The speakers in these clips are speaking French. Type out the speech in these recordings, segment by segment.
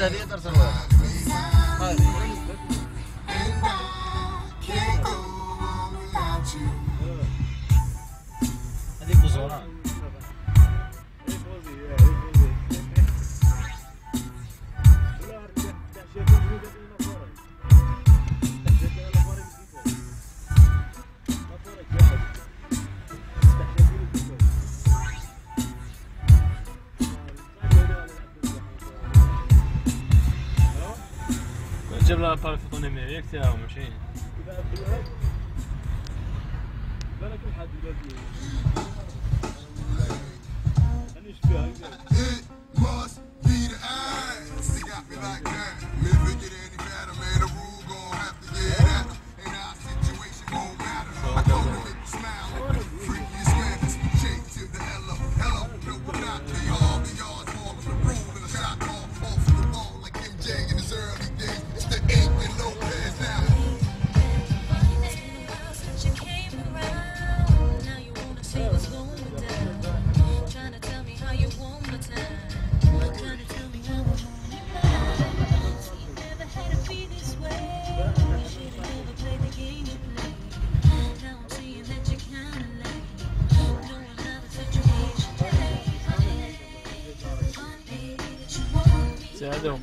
jadi terserah. جاب لها لاباري فوتو نيميريك تاعو ماشي بالك الحد Seattle.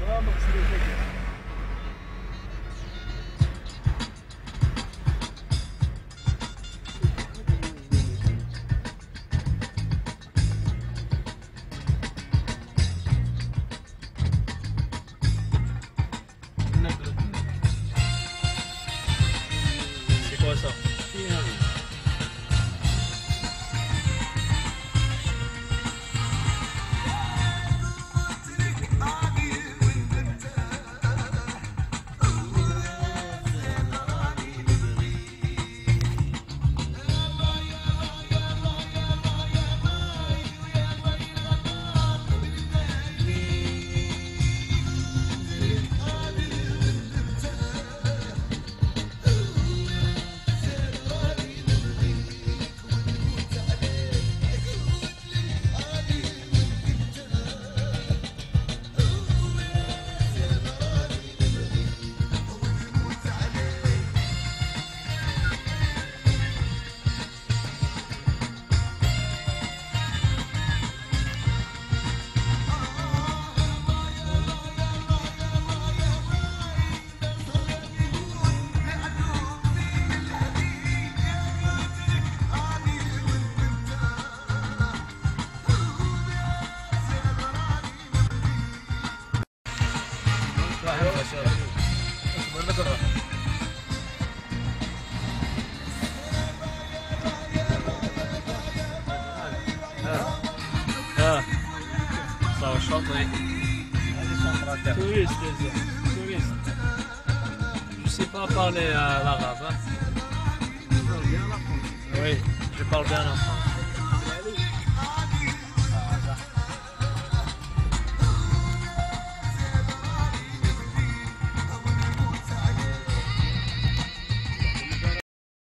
Vamos, Ah, Sau șoapă ah, Touriste, touriste. Je sais pas parler euh, l'arabe. Hein. Oui, je parle bien en français.